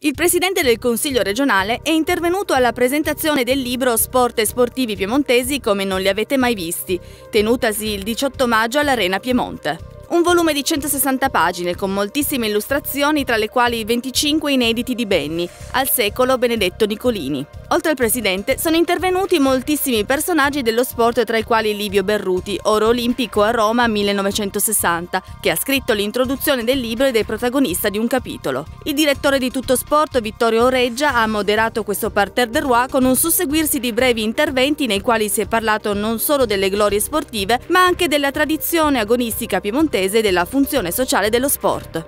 Il presidente del Consiglio regionale è intervenuto alla presentazione del libro Sport e sportivi piemontesi come non li avete mai visti, tenutasi il 18 maggio all'Arena Piemonte. Un volume di 160 pagine con moltissime illustrazioni tra le quali 25 inediti di Benni, al secolo Benedetto Nicolini. Oltre al presidente sono intervenuti moltissimi personaggi dello sport tra i quali Livio Berruti, oro olimpico a Roma 1960, che ha scritto l'introduzione del libro ed è protagonista di un capitolo. Il direttore di Tutto Sport, Vittorio Oreggia, ha moderato questo parterre de roi con un susseguirsi di brevi interventi nei quali si è parlato non solo delle glorie sportive, ma anche della tradizione agonistica piemontese attese della funzione sociale dello sport.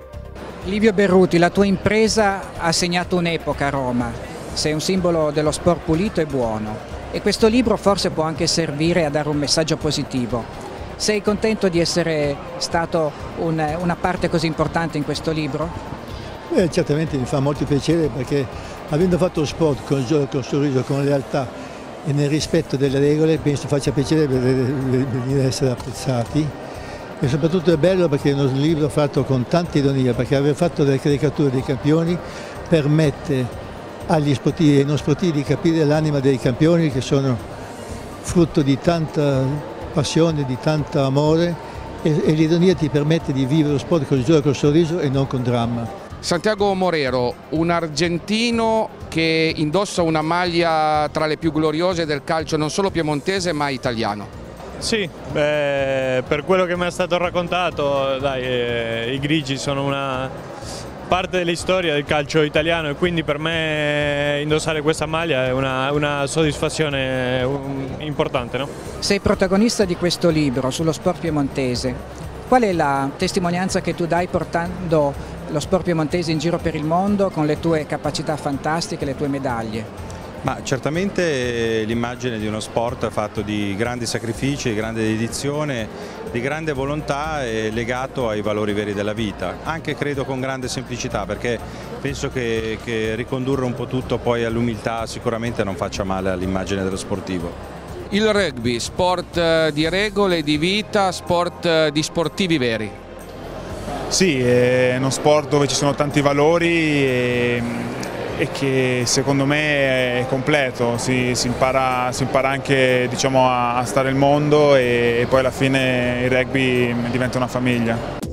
Livio Berruti, la tua impresa ha segnato un'epoca a Roma, sei un simbolo dello sport pulito e buono e questo libro forse può anche servire a dare un messaggio positivo. Sei contento di essere stato un, una parte così importante in questo libro? Eh, certamente mi fa molto piacere perché avendo fatto sport con gioco, con sorriso, con lealtà e nel rispetto delle regole penso faccia piacere venire essere apprezzati e soprattutto è bello perché è uno libro fatto con tanta ironia, perché aver fatto delle caricature dei campioni permette agli sportivi e ai non sportivi di capire l'anima dei campioni che sono frutto di tanta passione, di tanto amore e, e l'ironia ti permette di vivere lo sport con con il sorriso e non con dramma. Santiago Morero, un argentino che indossa una maglia tra le più gloriose del calcio non solo piemontese ma italiano. Sì, beh, per quello che mi è stato raccontato, dai, eh, i grigi sono una parte della storia del calcio italiano e quindi per me indossare questa maglia è una, una soddisfazione importante. No? Sei protagonista di questo libro sullo sport piemontese. Qual è la testimonianza che tu dai portando lo sport piemontese in giro per il mondo con le tue capacità fantastiche, le tue medaglie? Ma certamente l'immagine di uno sport fatto di grandi sacrifici, di grande dedizione, di grande volontà e legato ai valori veri della vita, anche credo con grande semplicità perché penso che, che ricondurre un po' tutto poi all'umiltà sicuramente non faccia male all'immagine dello sportivo. Il rugby, sport eh, di regole, di vita, sport eh, di sportivi veri. Sì, è uno sport dove ci sono tanti valori e e che secondo me è completo, si, si, impara, si impara, anche diciamo, a, stare il mondo e, e poi alla fine il rugby diventa una famiglia.